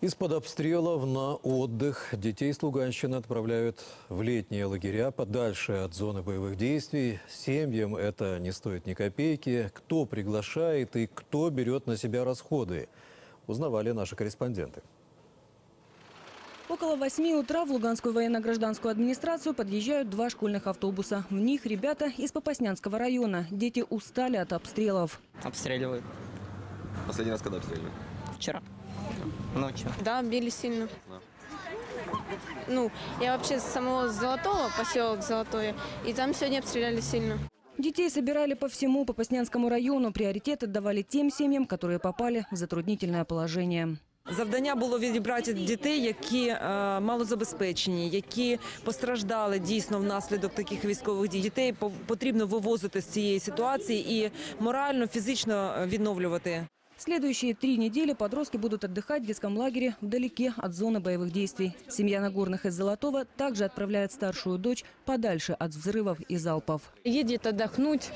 Из-под обстрелов на отдых детей с Луганщины отправляют в летние лагеря подальше от зоны боевых действий. Семьям это не стоит ни копейки. Кто приглашает и кто берет на себя расходы, узнавали наши корреспонденты. Около 8 утра в Луганскую военно-гражданскую администрацию подъезжают два школьных автобуса. В них ребята из Попаснянского района. Дети устали от обстрелов. Обстреливают. Последний раз когда обстреливали? Вчера. Ночью. Да, били сильно. Ну, я вообще с самого Золотого, поселок Золотое, и там сегодня обстреляли сильно. Детей собирали по всему Попаснянскому району. Приоритет отдавали тем семьям, которые попали в затруднительное положение. Завдання було відібрати дітей, які е, малозабезпечені, які постраждали дійсно внаслідок таких військових дій. Дітей потрібно вивозити з цієї ситуації і морально, фізично е, відновлювати. Следующие три недели подростки будут отдыхать в детском лагере вдалеке от зоны боевых действий. Семья Нагорных из Золотого также отправляет старшую дочь подальше от взрывов и залпов. едет отдохнуть.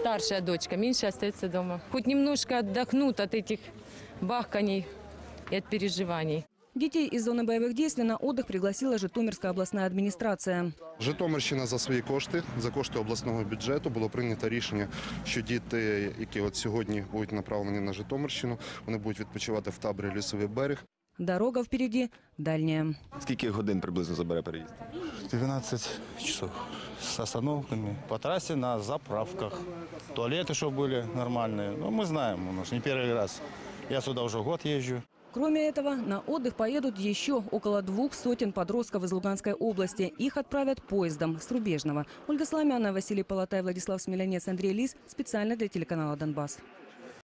Старшая дочка, меньшая остается дома. Хоть немножко отдохнут от этих бахканий и от переживаний. Детей из зоны боевых действий на отдых пригласила Житомирская областная администрация. Житомирщина за свої кошти, за кошти обласного бюджету було прийнято рішення, що діти, які от сьогодні будуть направлені на Житомирщину, вони будуть відпочивати в таборі Лісовий берег. Дорога впереди дальняя. Скільки годин приблизно забере переїзд? 12 часов с остановками. По трассе на заправках. Туалеты, чтобы были нормальные. Ну, мы знаем, у нас не первый раз. Я сюда уже год езжу. Кроме этого, на отдых поедут еще около двух сотен подростков из Луганской области. Их отправят поездом с Рубежного. Ольга Сломяна, Василий Полотай, Владислав Смелянец, Андрей Лис. Специально для телеканала «Донбасс».